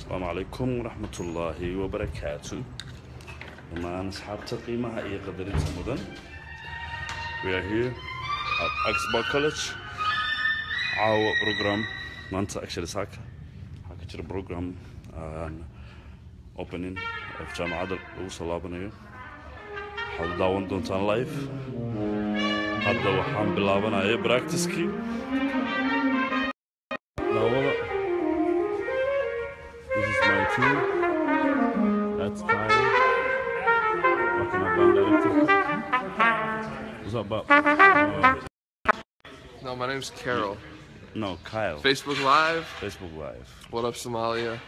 asalaamu calaykum waraxmatullaahi wabarakaatu dhammaan asxaabta qiimaha iyo qadarinta mudan. College. Caawa program maanta actually saaka waxaa ka jira program aan opening of jaamacadda lagu soo laabanayo waxaad daawan doontaan live. Hadda waxaan bilaabanaya practicekii is my team. That's Kyle. Fucking our band director. What's up, Bob? No, my name's Carol. No, Kyle. Facebook Live. Facebook Live. What up, Somalia?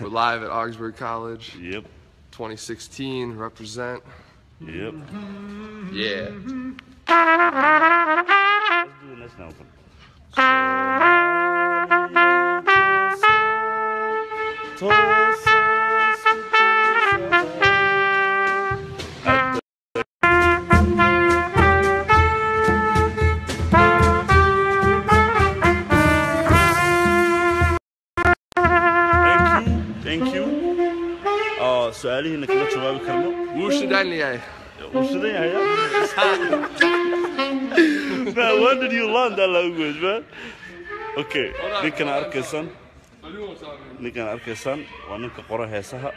We're live at Augsburg College. Yep. 2016. Represent. Yep. Yeah. Let's do the next now. Thank su-aalihiina kala jawaabi karno Wushidanyay. Wuu shidan yahay Man, when did you learn that language, man? Okay, ninkan arkaysaan ninkan arkaysaan waa ninka qora heesaha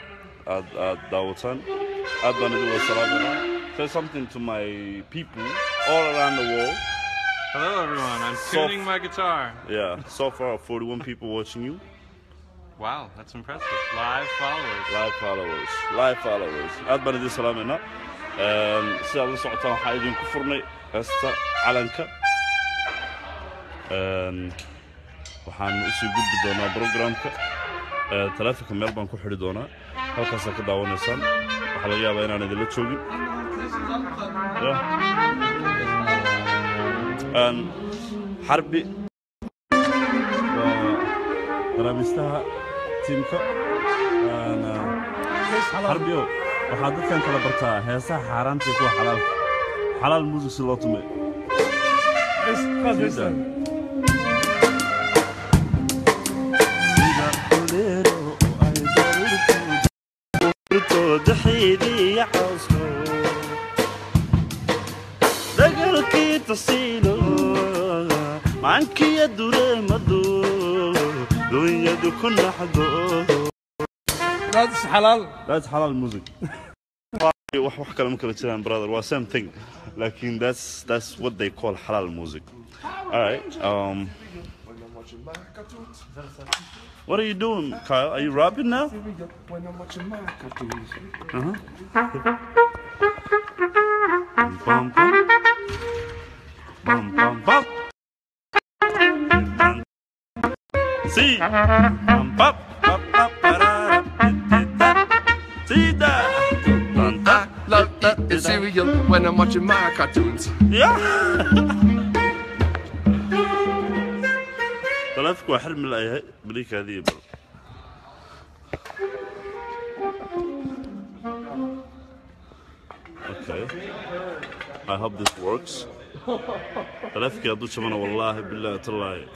aad aad daawataan aad baan idin wada salaaminaa say something to my people all around the world Hello, everyone. I'm So- tuning my guitar. yeah so far 41 people watching you Wow, that's impressive. Live followers. live followers. Live followers. Aad baan idin salaaminaa Een, si aad la socotaan waxaa idinku furnay heesta calanka. Een, waxaan u sii gudbi doonaa programka. Ee, taleefanka meel baan ku xidhi doonaa. Halkaasaa ka daawanaysaan. Waxaa laga yaabaa inaan idinla joogin. Xarbi waa barnaamijtaha tiimka Een, ah, xarbio waxaad dadkan kala bartaa heesaha xaaraanta iyo kuwa xalaalka xalaal muusig si loo tumay Sida. dagalkii tasiilo maankiya dureemado dunyadu ku naxdo That's halal. That's halal music. wax wax kale ma kala jiraan brother. Waa same thing. lakin that's that's what they call halal music. Alright um what are you doing Kyle? Are you rapping now? Uh-huh. سي when I'm watching my cartoons. Yeah. طلعتك واحد من الايه بريك هذه أوكي I hope this works. طلعتك يا دوش أنا والله بالله تراي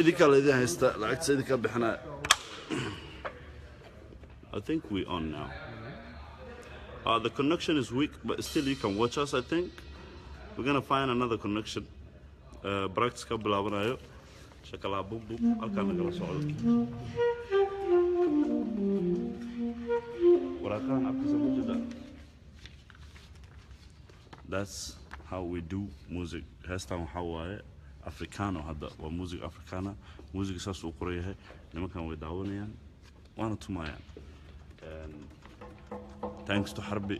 idinkaa laydin haysta lacagta idinkaa bixinaa I think we on now Uh, the connection is weak, but still you can watch us, I think. We're gonna find another connection. Uh, practice ka bilaabanayo. Shakala bub bub. Halkaan nagala socdo. Waraaqahan afkiisa ku jira. That's how we do music. Heestan waxaa waaye Africano hadda. Waa music Africana. Music saas uu qoran yahay. Nimankan way daawanayaan. Waana tumayaan. And thanks to Harbi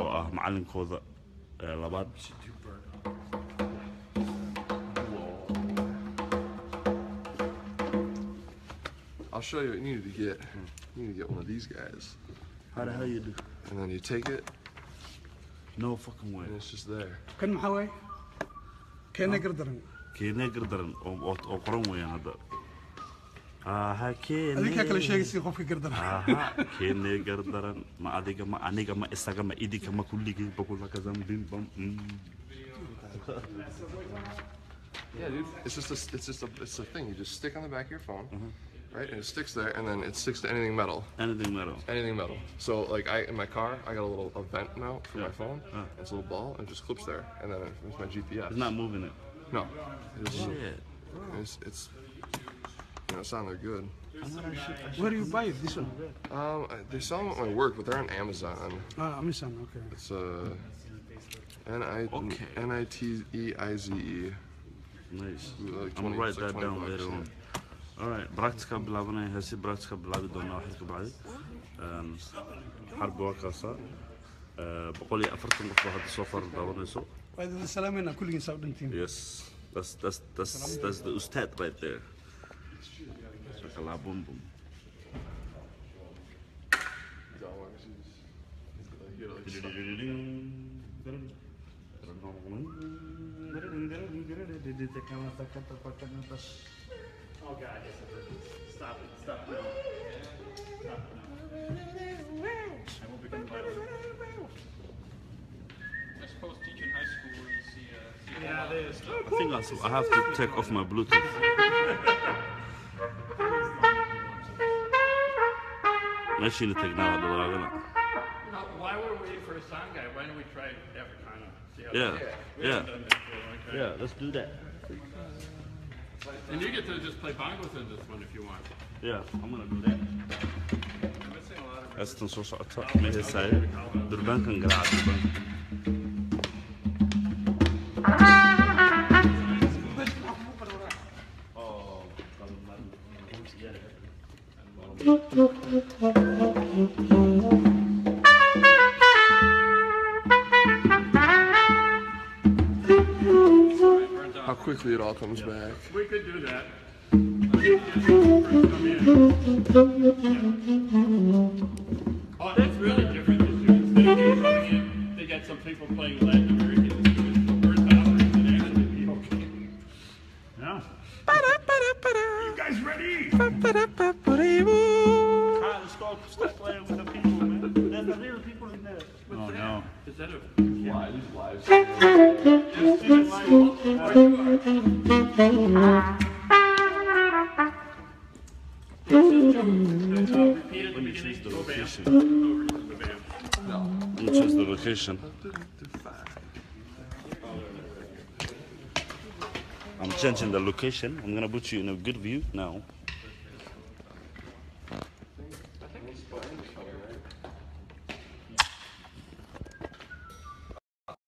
oo ah macalinkooda ee labaad I'll show you what you needed to get. You need to get one of these guys. How the hell you do? And then you take it, No fucking way. and it's just there. Kan maxaa waay? Keena gardaran. Keenee gardaran oo oo- oo qoran weeyaan hadda. Aha Adinkaa kala keenee. gardaran. Aha keenee gardaran ma adiga ma aniga ma isaga ma idinka ma kulligii bakula ka zambin bam. Yeah, dude. It's just a, it's just a, it's a thing. You just stick on the back of your phone. right? And it sticks there, and then it sticks to anything metal. Anything metal. Anything metal. So like I in my car, I got a little a vent mount for Yeah. my phone. Ah. It's a little ball, and it just clips there, and then it's my GPS. It's not moving it. No, it's, Shit. it's, it's you know, it's on there good. Where do you buy it? This one? Um, I- they sell them at my work, but they're on Amazon. Ah, Amazon, okay. It's uh, N I Okay. N I T E I Z E. Nice. Like I'm 20 gonna write it's like that 20 down bucks, later yeah. on. Alright, براكتيكا بلعبنا هسي براكتيكا بلعبي دونا واحد كبعدي حرب واكاسا بقول لي أفرتم قطبة هذا السفر داونيسو Waa salaameyna kulligiin saa u dhintiin. Yes, that's that's that's that's the ustad right there. Shakala boom boom. Oh God, stop it, stop it. I will become violent supposed to teach in high school where you see, uh, see Yeah, it is. I think I, I have to take off my Bluetooth. Actually, need to take now out Why were we for a sound guy? Why don't we try Africana? See how yeah, yeah, yeah. yeah. Let's do that. And you get to just play bongos in this one if you want. Yeah, I'm gonna do that. Astan soo socoto meesha Durban durbaankan garaacay How quickly it all comes back. We could do that. First come in. Oh, that's really different this year. Instead of you coming in, they got some people playing Latin I'm changing the location. I'm gonna put you in a good view now.